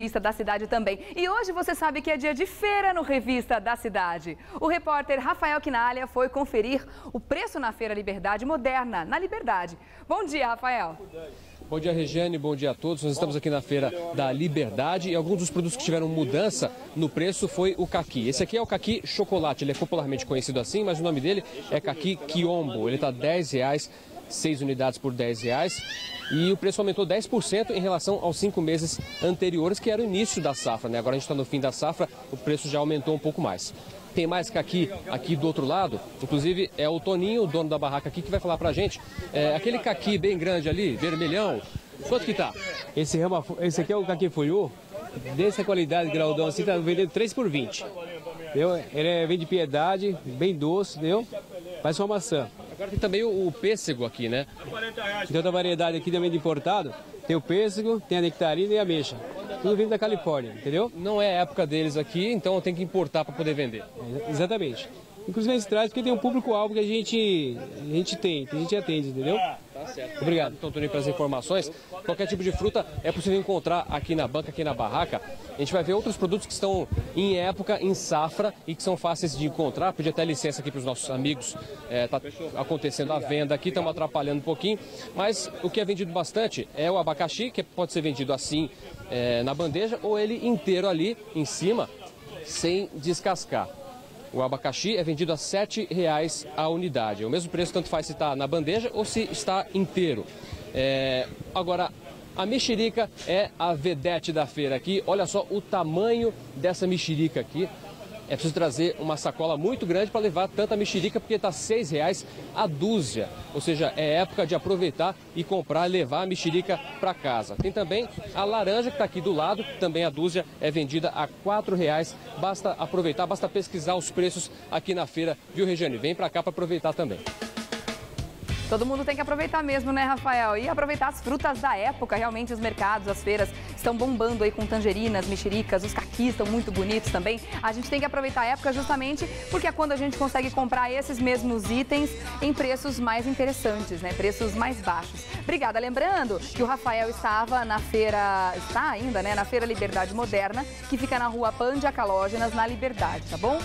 Revista da Cidade também. E hoje você sabe que é dia de feira no Revista da Cidade. O repórter Rafael Quinalha foi conferir o preço na Feira Liberdade Moderna, na Liberdade. Bom dia, Rafael. Bom dia, Regiane. Bom dia a todos. Nós estamos aqui na Feira da Liberdade e alguns dos produtos que tiveram mudança no preço foi o caqui. Esse aqui é o caqui chocolate. Ele é popularmente conhecido assim, mas o nome dele é caqui quiombo. Ele está 10 reais 6 unidades por 10 reais. E o preço aumentou 10% em relação aos cinco meses anteriores, que era o início da safra. Né? Agora a gente está no fim da safra, o preço já aumentou um pouco mais. Tem mais caqui aqui do outro lado, inclusive é o Toninho, o dono da barraca aqui, que vai falar pra gente. É, aquele caqui bem grande ali, vermelhão, quanto que tá? Esse, esse aqui é o caqui fuiu, dessa qualidade, graudão assim, tá vendendo 3 por 20. Entendeu? Ele é, vem de piedade, bem doce, entendeu? Parece uma maçã. Agora tem também o, pêssego aqui, né? Tem outra variedade aqui também de importado. Tem o pêssego, tem a nectarina e a ameixa. Tudo vindo da Califórnia, entendeu? Não é época deles aqui, então tem que importar para poder vender. É, exatamente. Inclusive eles trazem porque tem um público-alvo que a gente, a gente tem, que a gente atende, entendeu? Tá certo. Obrigado, então, Toninho, pelas informações. Qualquer tipo de fruta é possível encontrar aqui na banca, aqui na barraca. A gente vai ver outros produtos que estão em época, em safra e que são fáceis de encontrar. Pedir até licença aqui para os nossos amigos. Está é, acontecendo a venda aqui, estamos atrapalhando um pouquinho. Mas o que é vendido bastante é o abacaxi, que pode ser vendido assim é, na bandeja ou ele inteiro ali em cima, sem descascar. O abacaxi é vendido a R$ 7,00 a unidade. É o mesmo preço, tanto faz se está na bandeja ou se está inteiro. É... Agora, a mexerica é a vedete da feira aqui. Olha só o tamanho dessa mexerica aqui é preciso trazer uma sacola muito grande para levar tanta mexerica, porque está R$ reais a dúzia. Ou seja, é época de aproveitar e comprar levar a mexerica para casa. Tem também a laranja que está aqui do lado, também a dúzia é vendida a R$ reais. Basta aproveitar, basta pesquisar os preços aqui na feira, viu, Regiane? Vem para cá para aproveitar também. Todo mundo tem que aproveitar mesmo, né, Rafael? E aproveitar as frutas da época. Realmente, os mercados, as feiras estão bombando aí com tangerinas, mexericas, os caquis estão muito bonitos também. A gente tem que aproveitar a época justamente porque é quando a gente consegue comprar esses mesmos itens em preços mais interessantes, né? Preços mais baixos. Obrigada. Lembrando que o Rafael estava na feira, está ainda, né? Na Feira Liberdade Moderna, que fica na rua Pandia Calógenas, na Liberdade, tá bom?